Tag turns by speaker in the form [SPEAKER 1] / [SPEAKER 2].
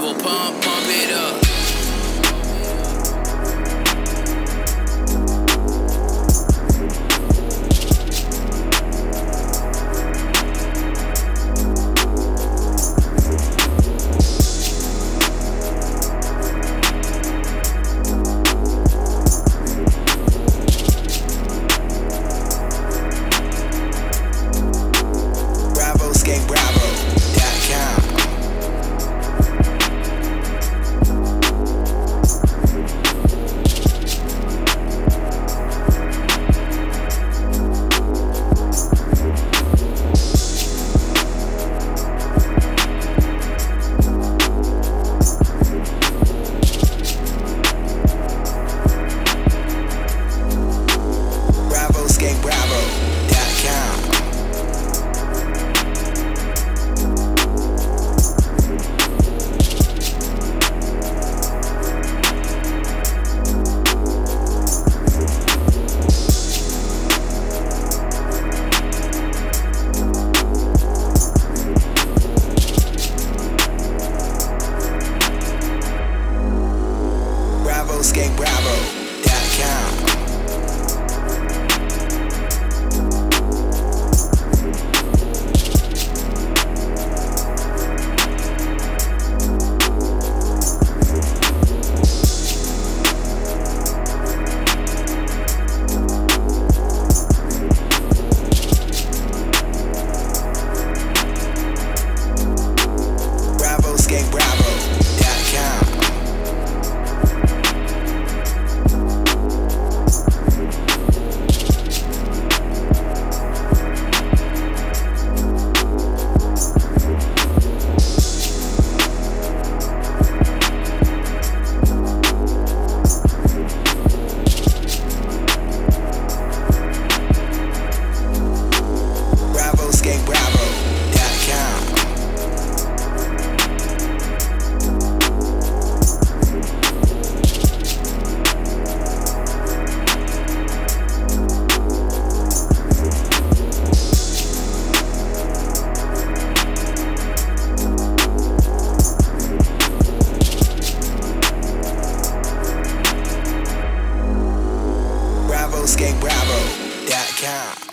[SPEAKER 1] double pump, pump it up.
[SPEAKER 2] escape escapebravo.com SkankBravo.com.